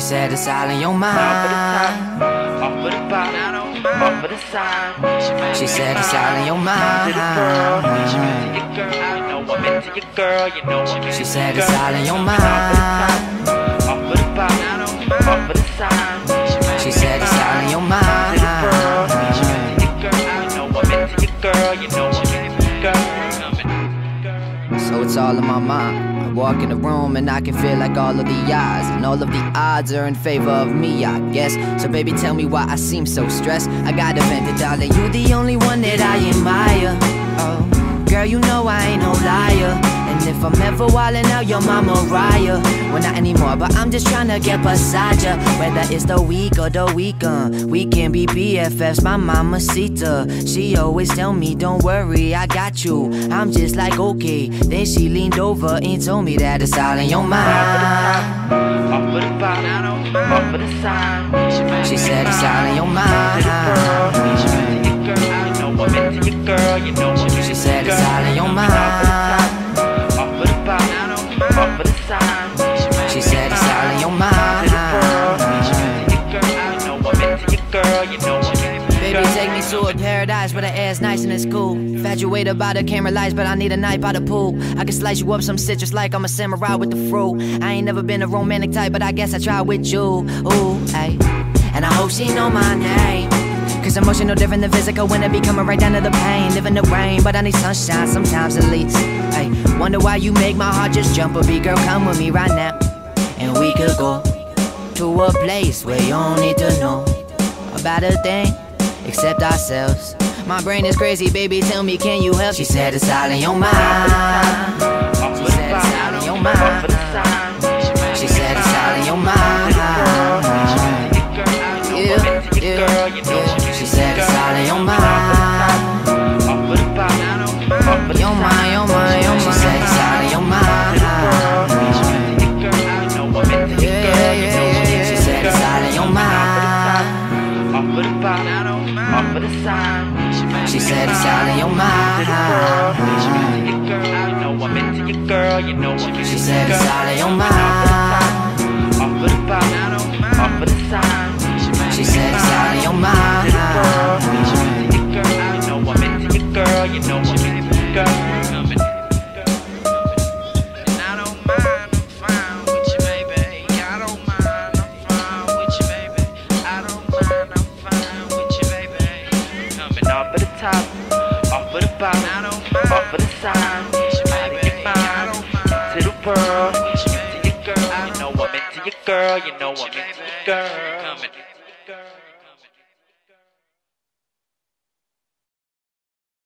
said it's all in your mind. Off of the top, off of the side. She said it's all in your mind. She said it's all in your mind. Off of the top, off of the side. She said it's all in your mind. So it's all in my mind. I walk in the room and I can feel like all of the eyes and all of the odds are in favor of me, I guess. So baby, tell me why I seem so stressed. I gotta vent it, darling. You the only one that I admire. Oh, girl, you know I ain't no liar. And if I'm ever wildin' out, your mama Mariah. Well, not anymore, but I'm just tryna get beside ya. Whether it's the week or the weekend, we can be BFFs. My mama Sita, she always tell me, don't worry, I got you. I'm just like, okay. Then she leaned over and told me that it's all in your mind. Off of the top, off of the side. She said it's all in your mind. To a paradise where the air's nice and it's cool. Infatuated by the camera lights, but I need a night by the pool. I can slice you up some citrus like I'm a samurai with the fruit. I ain't never been a romantic type, but I guess I try with you. Ooh, hey. And I hope she know my name. Cause emotional different than physical when it be coming right down to the pain. Living the rain, but I need sunshine sometimes at least. Hey, wonder why you make my heart just jump a beat. Girl, come with me right now. And we could go to a place where you don't need to know about a thing except ourselves. My brain is crazy, baby. Tell me, can you help? She said it's all in your mind. She said it's all in your mind. Of the top, off of the side. She said it's all in your mind. Girl, you know I'm into She your said it's girl. all in your mind. Off of the top, off of the side. She said it's all in your mind. You know I'm into your girl, you know I'm into your girl. of the top, off of the bottom, off of the side. Out of your mind, to the world. To your girl, you know I'm into your girl, you know I'm into your girl.